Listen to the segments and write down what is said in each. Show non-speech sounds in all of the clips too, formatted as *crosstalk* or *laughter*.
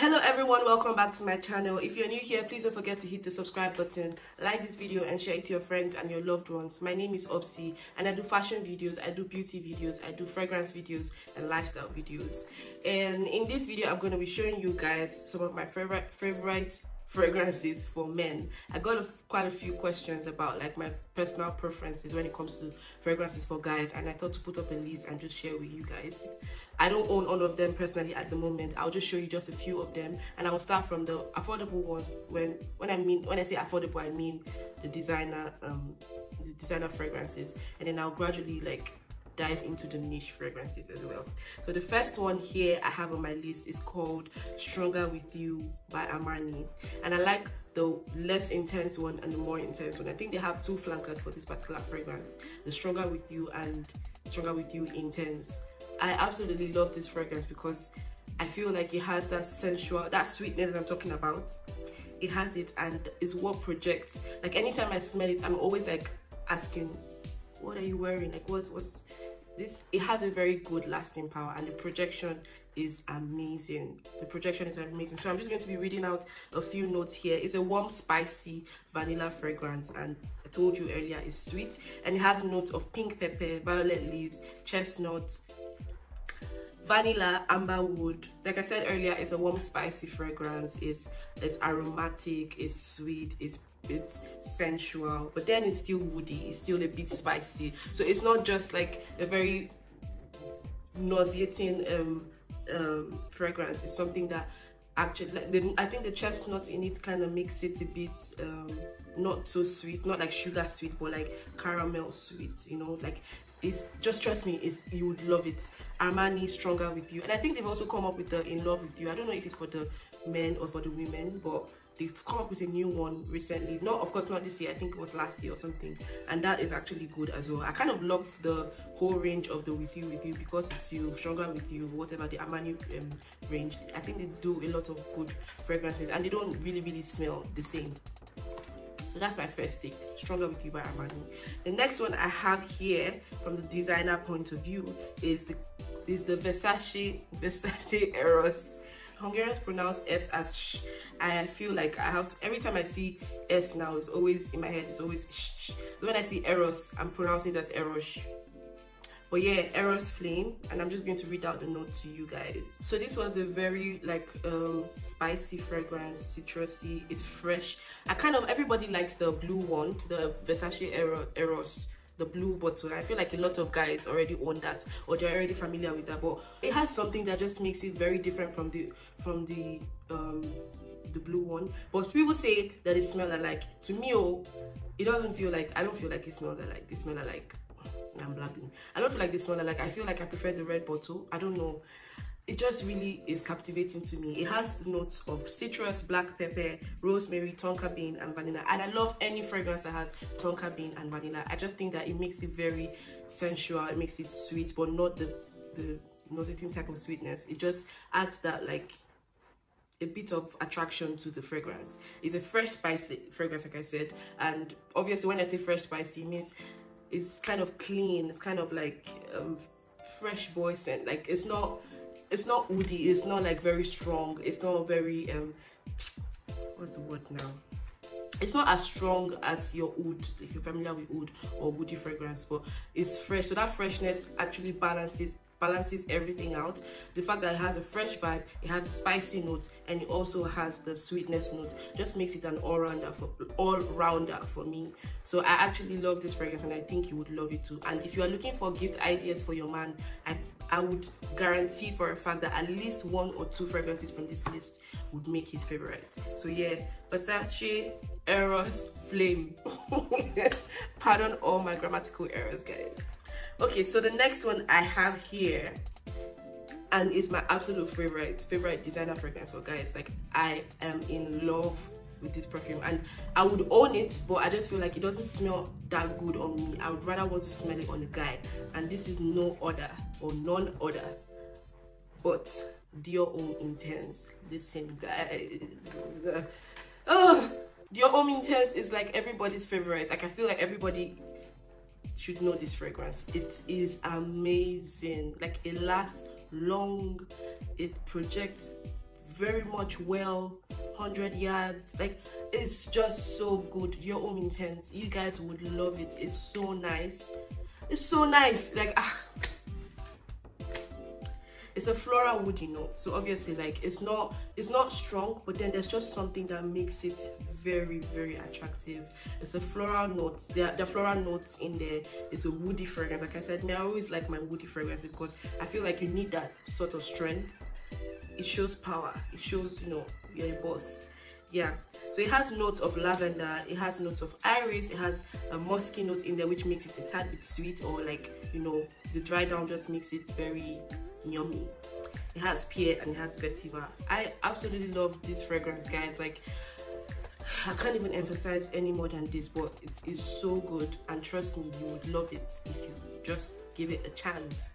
hello everyone welcome back to my channel. If you're new here please don't forget to hit the subscribe button like this video and share it to your friends and your loved ones. My name is Obsy and I do fashion videos I do beauty videos I do fragrance videos and lifestyle videos. And in this video I'm going to be showing you guys some of my favorite favorite fragrances for men. I got a, quite a few questions about like my personal preferences when it comes to fragrances for guys and i thought to put up a list and just share with you guys. I don't own all of them personally at the moment. I'll just show you just a few of them and i will start from the affordable one. When when i mean when i say affordable i mean the designer um the designer fragrances and then i'll gradually like dive into the niche fragrances as well. So the first one here I have on my list is called Stronger With You by Armani. And I like the less intense one and the more intense one. I think they have two flankers for this particular fragrance. The Stronger With You and Stronger With You Intense. I absolutely love this fragrance because I feel like it has that sensual, that sweetness I'm talking about. It has it and it's what projects. Like anytime I smell it, I'm always like asking, what are you wearing? Like what's, what's, this it has a very good lasting power and the projection is amazing. The projection is amazing. So i'm just going to be reading out a few notes here. It's a warm spicy vanilla fragrance and i told you earlier it's sweet and it has notes of pink pepper violet leaves chestnut vanilla amber wood. Like i said earlier it's a warm spicy fragrance. It's it's aromatic it's sweet it's it's sensual but then it's still woody it's still a bit spicy. So it's not just like a very nauseating um, um, fragrance. It's something that actually like the, i think the chestnut in it kind of makes it a bit um, not so sweet not like sugar sweet but like caramel sweet you know? Like it's just trust me it's you would love it. Armani stronger with you. And i think they've also come up with the in love with you. I don't know if it's for the men or for the women but they've come up with a new one recently. Not of course not this year. I think it was last year or something. And that is actually good as well. I kind of love the whole range of the with you with you because it's you stronger with you whatever the armani um, range. I think they do a lot of good fragrances and they don't really really smell the same. So that's my first stick stronger with you by armani the next one i have here from the designer point of view is the is the versace versace eros Hungarians pronounce S as sh. I feel like I have to, every time I see S now, it's always in my head, it's always sh. So when I see Eros, I'm pronouncing that Eros. But yeah, Eros Flame, and I'm just going to read out the note to you guys. So this was a very like um, spicy fragrance, citrusy, it's fresh. I kind of, everybody likes the blue one, the Versace Eros the blue bottle. I feel like a lot of guys already own that or they're already familiar with that but it has something that just makes it very different from the from the um the blue one. But people say that it smells like to me oh it doesn't feel like i don't feel like it smells like they smell like i'm blabbing. I don't feel like they smell like i feel like i prefer the red bottle. I don't know it just really is captivating to me. It has notes of citrus, black pepper, rosemary, tonka bean, and vanilla. And I love any fragrance that has tonka bean and vanilla. I just think that it makes it very sensual. It makes it sweet, but not the the nauseating type of sweetness. It just adds that like a bit of attraction to the fragrance. It's a fresh spicy fragrance, like I said. And obviously when I say fresh spicy, means it's kind of clean. It's kind of like um, fresh boy scent. Like it's not it's not woody it's not like very strong it's not very um what's the word now? It's not as strong as your oud if you're familiar with oud or woody fragrance but it's fresh. So that freshness actually balances balances everything out. The fact that it has a fresh vibe it has a spicy note and it also has the sweetness note just makes it an all-rounder for all-rounder for me. So i actually love this fragrance and i think you would love it too. And if you are looking for gift ideas for your man i i would guarantee for a fact that at least one or two fragrances from this list would make his favorite. So yeah versace eros flame. *laughs* Pardon all my grammatical errors guys. Okay so the next one i have here and it's my absolute favorite favorite designer fragrance. For guys like i am in love with this perfume. And i would own it but i just feel like it doesn't smell that good on me. I would rather want to smell it on a guy. And this is no other or none other but Dior Homme Intense. Listen guys *laughs* oh Dior Homme Intense is like everybody's favorite. Like i feel like everybody should know this fragrance. It is amazing. Like it lasts long. It projects very much well 100 yards like it's just so good Dior Homme Intense. You guys would love it. It's so nice. It's so nice like ah. It's a floral woody note so obviously like it's not it's not strong but then there's just something that makes it very very attractive. It's a floral note. The, the floral notes in there it's a woody fragrance. Like i said now i always like my woody fragrance because i feel like you need that sort of strength it shows power it shows you know you're a boss yeah so it has notes of lavender it has notes of iris it has a musky note in there which makes it a tad bit sweet or like you know the dry down just makes it very yummy it has pear and it has vetiver i absolutely love this fragrance guys like I can't even emphasize any more than this, but it is so good. And trust me, you would love it if you just give it a chance.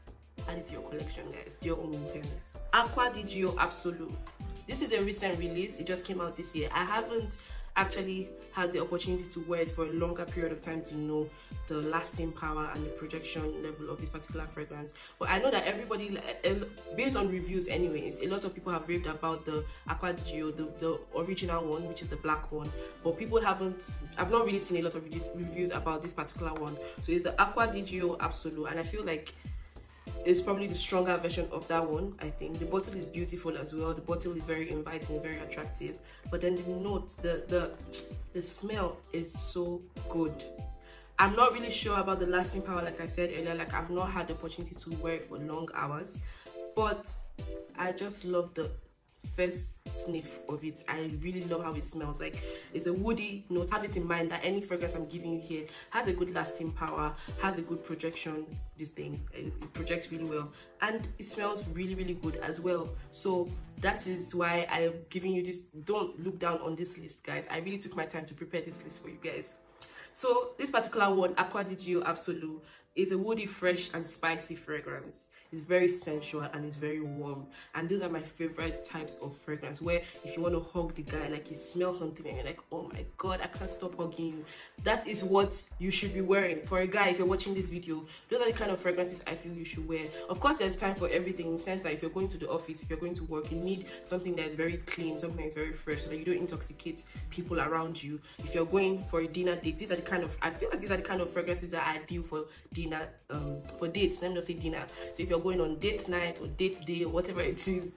Add it to your collection, guys. Dior Homme Intense. Acqua di Gio Absolute. This is a recent release. It just came out this year. I haven't actually had the opportunity to wear it for a longer period of time to know the lasting power and the projection level of this particular fragrance but i know that everybody eh, eh, based on reviews anyways a lot of people have raved about the acqua di the, the original one which is the black one but people haven't i've not really seen a lot of reviews about this particular one so it's the acqua di absolute and i feel like it's probably the stronger version of that one i think. The bottle is beautiful as well. The bottle is very inviting very attractive. But then the notes the the the smell is so good. I'm not really sure about the lasting power like i said earlier. Like i've not had the opportunity to wear it for long hours. But i just love the first sniff of it. I really love how it smells. Like it's a woody note. Have it in mind that any fragrance i'm giving you here has a good lasting power has a good projection this thing it projects really well. And it smells really really good as well. So that is why i'm giving you this. Don't look down on this list guys. I really took my time to prepare this list for you guys. So this particular one acqua di gio absolute is a woody fresh and spicy fragrance it's very sensual and it's very warm. And those are my favorite types of fragrance where if you want to hug the guy like you smell something and you're like oh my god i can't stop hugging you. That is what you should be wearing. For a guy if you're watching this video those are the kind of fragrances i feel you should wear. Of course there's time for everything. In the sense that if you're going to the office if you're going to work you need something that's very clean something that's very fresh so that you don't intoxicate people around you. If you're going for a dinner date these are the kind of i feel like these are the kind of fragrances that are ideal for dinner um for dates. Let me not say dinner. So if you're going on date night or date day or whatever it is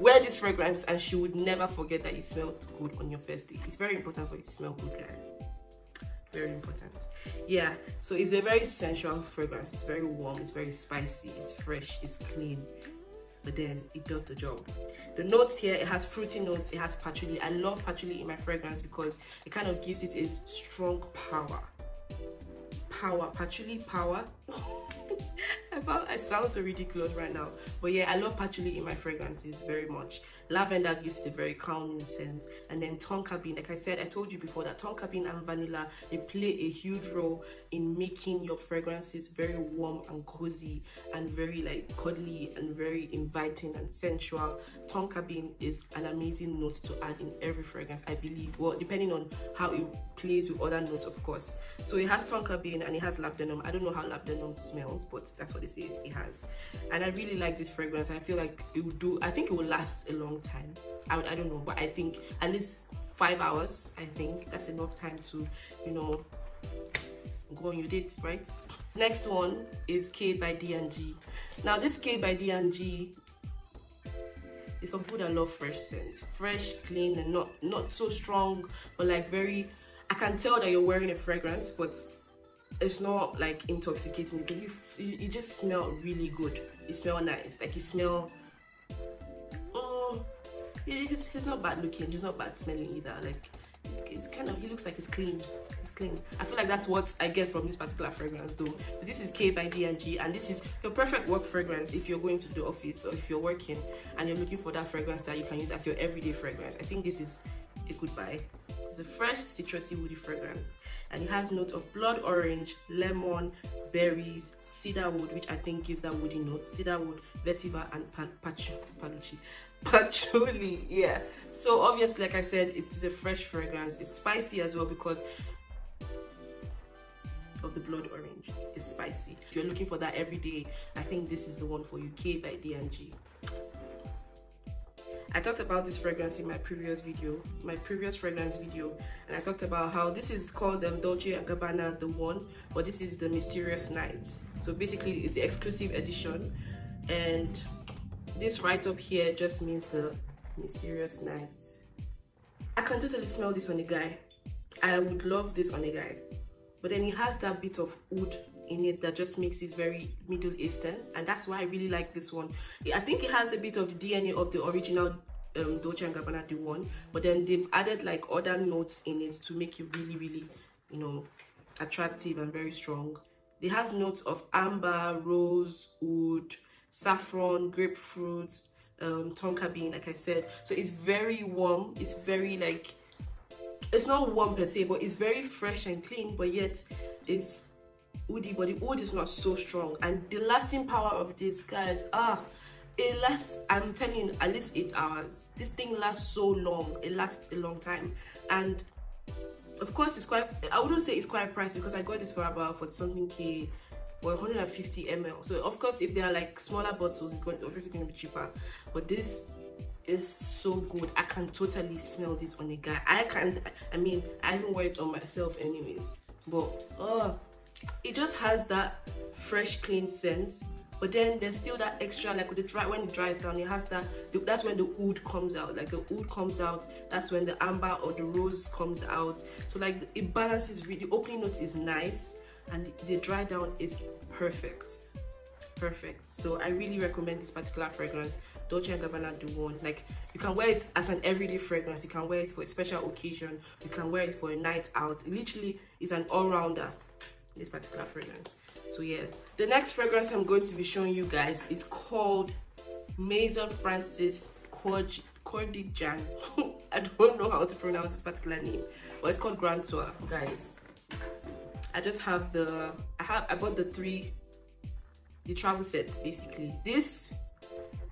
wear this fragrance and she would never forget that you smelled good on your first date. It's very important for you to smell good guys very important. Yeah so it's a very sensual fragrance. It's very warm it's very spicy it's fresh it's clean. But then it does the job. The notes here it has fruity notes it has patchouli. I love patchouli in my fragrance because it kind of gives it a strong power. Power patchouli power *laughs* I I sound so ridiculous right now. But yeah, I love patchouli in my fragrances very much. Lavender gives it a very calming scent. And then tonka bean, like I said, I told you before that tonka bean and vanilla, they play a huge role in making your fragrances very warm and cozy and very like cuddly and very inviting and sensual. Tonka bean is an amazing note to add in every fragrance, I believe. Well, depending on how it plays with other notes, of course. So it has tonka bean and it has labdanum. I don't know how labdanum smells, but that's what it says it has. And I really like this fragrance. I feel like it would do, I think it will last a long time. I, I don't know, but I think at least five hours, I think that's enough time to, you know, go on your dates, right? Next one is K by D&G. Now this K by D&G is for people that love fresh scents. Fresh, clean, and not, not so strong, but like very, I can tell that you're wearing a fragrance, but it's not like intoxicating you, you, you just smell really good. You smell nice, like you smell he's, he's not bad looking. He's not bad smelling either. Like he's kind of he looks like he's clean. He's clean. I feel like that's what i get from this particular fragrance though. So this is k by d&g and this is your perfect work fragrance if you're going to the office or if you're working and you're looking for that fragrance that you can use as your everyday fragrance. I think this is a good buy. It's a fresh citrusy woody fragrance and it has notes of blood orange lemon berries cedar wood which i think gives that woody note. Cedar wood vetiver and paluchi patchouli yeah. So obviously like i said it's a fresh fragrance. It's spicy as well because of the blood orange. It's spicy. If you're looking for that every day i think this is the one for you k by D&G I talked about this fragrance in my previous video, my previous fragrance video, and I talked about how this is called um, Dolce & Gabbana The One, but this is the Mysterious Night. So basically, it's the exclusive edition, and this right up here just means the Mysterious Night. I can totally smell this on a guy. I would love this on a guy, but then it has that bit of wood in it that just makes it very Middle Eastern, and that's why I really like this one. I think it has a bit of the DNA of the original um, Dolce & Gabbana the one, but then they've added like other notes in it to make it really, really, you know, attractive and very strong. It has notes of amber, rose, wood, saffron, grapefruit, um, tonka bean, like I said. So it's very warm. It's very like, it's not warm per se, but it's very fresh and clean, but yet it's woody, but the wood is not so strong. And the lasting power of this, guys, ah, it lasts, I'm telling you, at least eight hours. This thing lasts so long. It lasts a long time. And of course, it's quite, I wouldn't say it's quite pricey because I got this for about for something K for 150 ml. So of course, if they are like smaller bottles, it's going obviously going to be cheaper. But this is so good. I can totally smell this on a guy. I can, I mean, I even wear it on myself anyways. But, oh, it just has that fresh clean scent but then there's still that extra like with the dry when it dries down it has that that's when the wood comes out like the wood comes out that's when the amber or the rose comes out so like it balances really the opening note is nice and the dry down is perfect. Perfect. So i really recommend this particular fragrance. Dolce & Gabbana the one. Like you can wear it as an everyday fragrance. You can wear it for a special occasion. You can wear it for a night out. It literally is an all-rounder this particular fragrance. So yeah. The next fragrance i'm going to be showing you guys is called maison francis kurkdjian *laughs* i don't know how to pronounce this particular name but it's called grand soir guys i just have the i have i bought the three the travel sets basically. This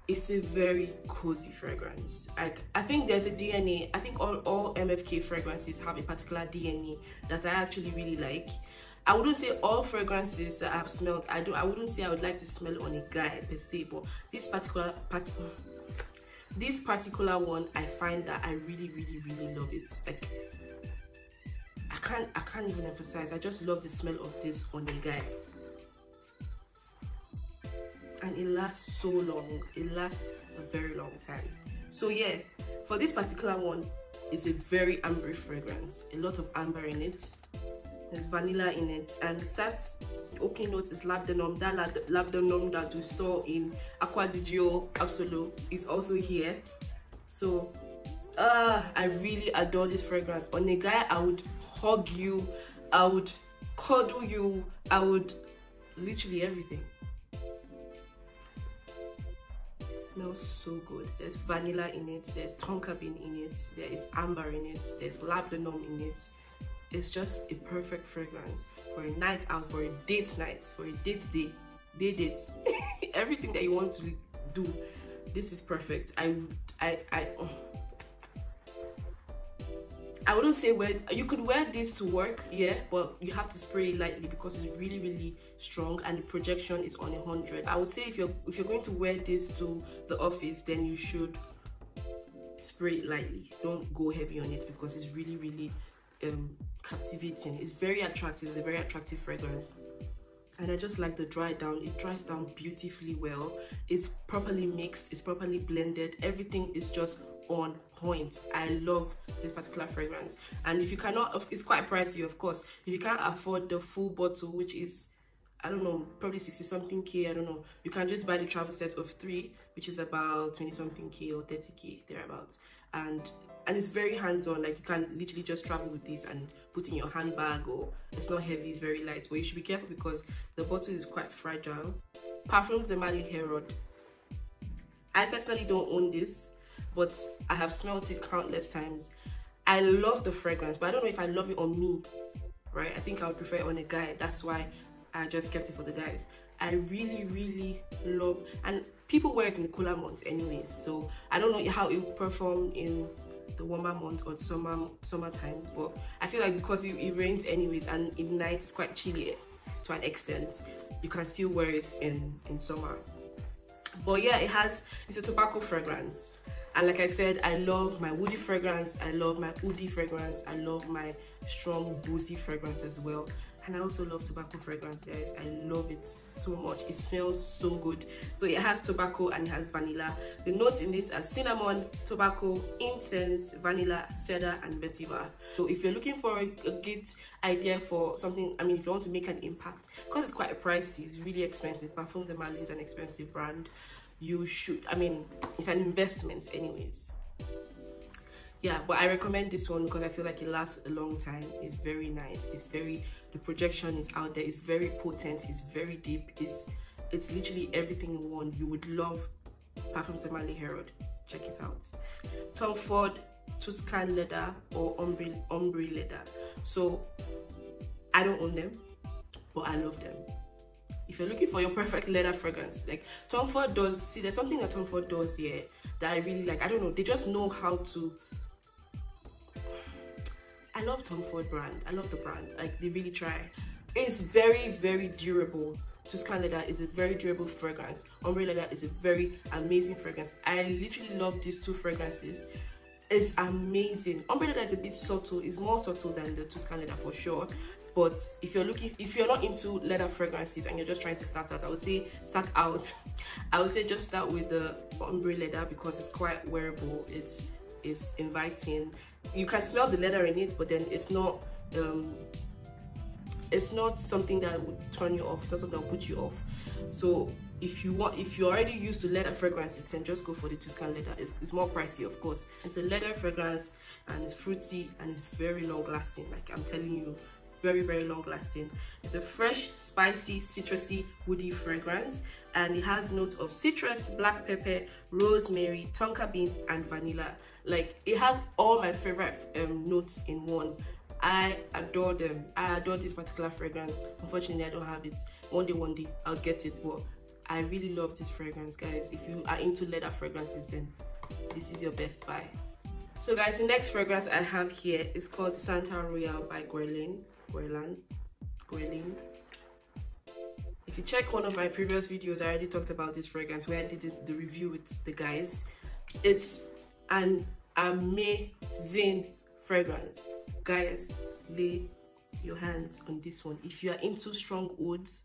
is a very cozy fragrance. Like i think there's a dna i think all, all mfk fragrances have a particular dna that i actually really like. I wouldn't say all fragrances that I've smelled, I do I wouldn't say I would like to smell on a guy per se, but this particular part this particular one I find that I really really really love it. Like I can't I can't even emphasize. I just love the smell of this on guy. And it lasts so long. It lasts a very long time. So yeah, for this particular one, it's a very amber fragrance. A lot of amber in it there's vanilla in it and starts opening note is labdanum that labdanum that we saw in Acqua di is also here so uh i really adore this fragrance on i would hug you. I would cuddle you. I would literally everything. Smells so good. There's vanilla in it. There's tonka bean in it. There is amber in it. There's labdanum in it. It's just a perfect fragrance for a night out, for a date night, for a date day, day dates, *laughs* everything that you want to do. This is perfect. I I, I, oh. I wouldn't say wear. You could wear this to work, yeah, but you have to spray it lightly because it's really, really strong and the projection is on a hundred. I would say if you're if you're going to wear this to the office, then you should spray it lightly. Don't go heavy on it because it's really, really um, captivating. It's very attractive. It's a very attractive fragrance. And I just like the dry down. It dries down beautifully well. It's properly mixed. It's properly blended. Everything is just on point. I love this particular fragrance. And if you cannot, it's quite pricey, of course. If you can't afford the full bottle, which is I don't know, probably 60 something K, I don't know. You can just buy the travel set of three, which is about 20 something K or 30 K, thereabouts. And and it's very hands-on like you can literally just travel with this and put in your handbag or it's not heavy it's very light but you should be careful because the bottle is quite fragile Parfums de Marly Herod I personally don't own this but I have smelled it countless times. I love the fragrance but I don't know if I love it on me right? I think I would prefer it on a guy. That's why I just kept it for the guys. I really really love and people wear it in the cooler months anyways so I don't know how it will perform in the warmer months or summer summer times but i feel like because it, it rains anyways and in night it's quite chilly to an extent you can still wear it in in summer. But yeah it has it's a tobacco fragrance and like i said i love my woody fragrance i love my woody fragrance i love my strong boozy fragrance as well. And I also love tobacco fragrance guys. I love it so much. It smells so good. So it has tobacco and it has vanilla. The notes in this are cinnamon tobacco incense vanilla cedar and vetiver. So if you're looking for a, a gift idea for something I mean if you want to make an impact because it's quite pricey it's really expensive. Parfums de Marly is an expensive brand you should I mean it's an investment anyways. Yeah but i recommend this one because i feel like it lasts a long time. It's very nice. It's very the projection is out there. It's very potent. It's very deep. It's it's literally everything you want. You would love Parfums de Marly Herod. Check it out. Tom ford tuscan leather or ombre ombre leather. So i don't own them but i love them if you're looking for your perfect leather fragrance like tom ford does see there's something that tom ford does here that i really like i don't know they just know how to I love Tom Ford brand. I love the brand. Like they really try. It's very, very durable. Tuscan Leather is a very durable fragrance. Ombre Leather is a very amazing fragrance. I literally love these two fragrances. It's amazing. Ombre Leather is a bit subtle. It's more subtle than the Tuscan Leather for sure. But if you're looking, if you're not into leather fragrances and you're just trying to start out, I would say start out. *laughs* I would say just start with the Ombre Leather because it's quite wearable. It's it's inviting you can smell the leather in it but then it's not um it's not something that would turn you off it's not something that would put you off so if you want if you're already used to leather fragrances then just go for the tuscan leather. It's, it's more pricey of course. It's a leather fragrance and it's fruity and it's very long lasting. Like i'm telling you very very long lasting. It's a fresh spicy citrusy woody fragrance and it has notes of citrus black pepper rosemary tonka bean and vanilla. Like it has all my favorite um, notes in one. I adore them. I adore this particular fragrance. Unfortunately i don't have it. One day one day i'll get it but i really love this fragrance guys if you are into leather fragrances then this is your best buy so guys the next fragrance i have here is called santal royal by guerlain Guerlain. Guerlain. If you check one of my previous videos, I already talked about this fragrance where I did the review with the guys. It's an amazing fragrance. Guys, lay your hands on this one. If you are into strong woods,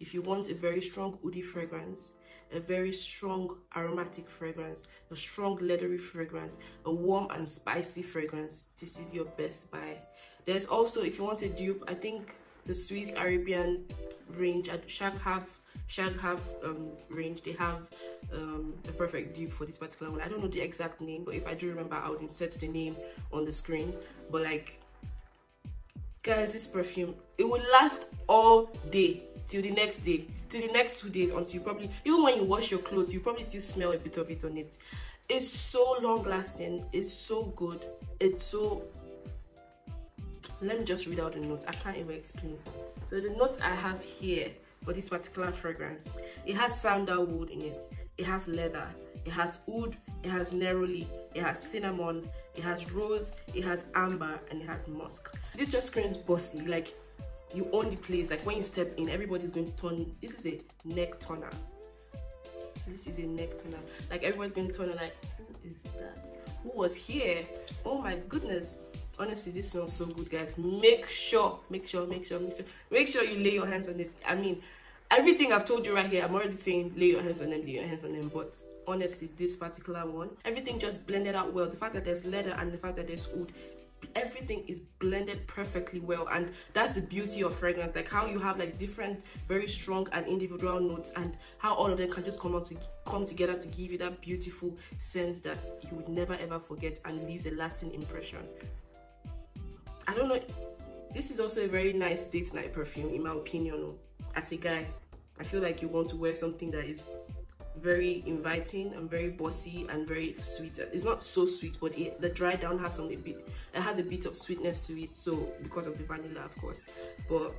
if you want a very strong woody fragrance, a very strong aromatic fragrance, a strong leathery fragrance, a warm and spicy fragrance, this is your best buy. There's also, if you want a dupe, I think the Swiss Arabian range at Shag have Shag have um, range. They have um, a perfect dupe for this particular one. I don't know the exact name, but if I do remember, I would insert the name on the screen. But like, guys, this perfume it will last all day till the next day, till the next two days until you probably even when you wash your clothes, you probably still smell a bit of it on it. It's so long lasting. It's so good. It's so let me just read out the notes i can't even explain so the notes i have here for this particular fragrance it has sandalwood in it it has leather it has wood it has neroli it has cinnamon it has rose it has amber and it has musk this just screams bossy like you own the place. Like when you step in everybody's going to turn this is a neck turner. This is a neck turner. Like everyone's going to turn like who is that? Who was here? Oh my goodness. Honestly this smells so good guys. Make sure make sure make sure make sure. Make sure you lay your hands on this. I mean everything i've told you right here i'm already saying lay your hands on them lay your hands on them. But honestly this particular one everything just blended out well. The fact that there's leather and the fact that there's wood everything is blended perfectly well and that's the beauty of fragrance like how you have like different very strong and individual notes and how all of them can just come out to come together to give you that beautiful sense that you would never ever forget and leaves a lasting impression I don't know. This is also a very nice date night perfume, in my opinion. Oh. As a guy, I feel like you want to wear something that is very inviting and very bossy and very sweet. It's not so sweet, but it, the dry down has some a bit. It has a bit of sweetness to it. So because of the vanilla, of course. But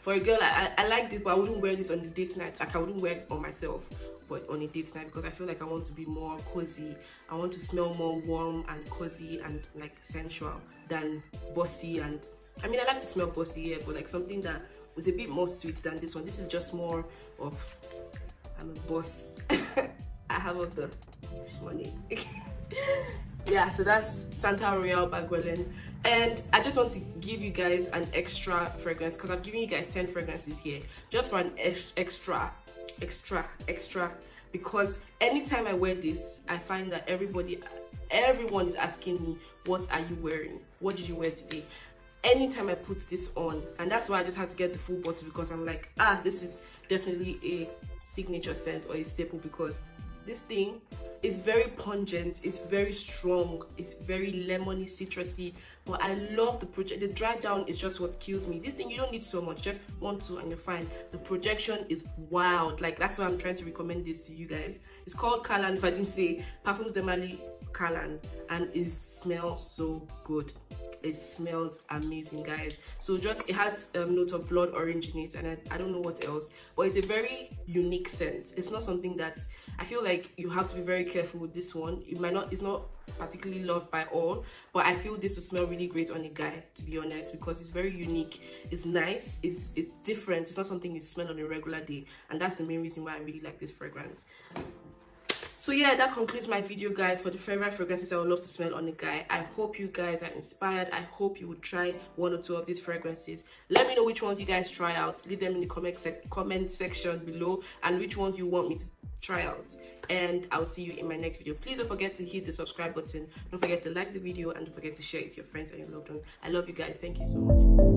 for a girl, I, I, I like this, but I wouldn't wear this on the date night. Like I wouldn't wear it on myself for on a date night because I feel like I want to be more cozy. I want to smell more warm and cozy and like sensual than bossy and I mean I like to smell bossy here but like something that was a bit more sweet than this one. This is just more of I'm a boss. *laughs* I have all the money. *laughs* yeah, so that's Santal Royal by. And I just want to give you guys an extra fragrance because I'm giving you guys 10 fragrances here just for an ex extra, extra, extra. Because anytime I wear this, I find that everybody, everyone is asking me, what are you wearing? What did you wear today? Anytime I put this on, and that's why I just had to get the full bottle because I'm like, ah, this is definitely a signature scent or a staple because this thing is very pungent it's very strong it's very lemony citrusy but i love the project the dry down is just what kills me. This thing you don't need so much just one two and you're fine. The projection is wild like that's why i'm trying to recommend this to you guys. It's called Kalan if i didn't say Parfums de Marly Kalan and it smells so good it smells amazing guys. So just it has a um, note of blood orange in it and I, I don't know what else but it's a very unique scent. It's not something that I feel like you have to be very careful with this one. It might not it's not particularly loved by all but I feel this will smell really great on a guy to be honest because it's very unique. It's nice. It's it's different. It's not something you smell on a regular day and that's the main reason why I really like this fragrance so yeah that concludes my video guys. For the favorite fragrances i would love to smell on a guy. I hope you guys are inspired. I hope you would try one or two of these fragrances. Let me know which ones you guys try out. Leave them in the comment, sec comment section below and which ones you want me to try out. And i'll see you in my next video. Please don't forget to hit the subscribe button. Don't forget to like the video and don't forget to share it to your friends and your loved ones. I love you guys. Thank you so much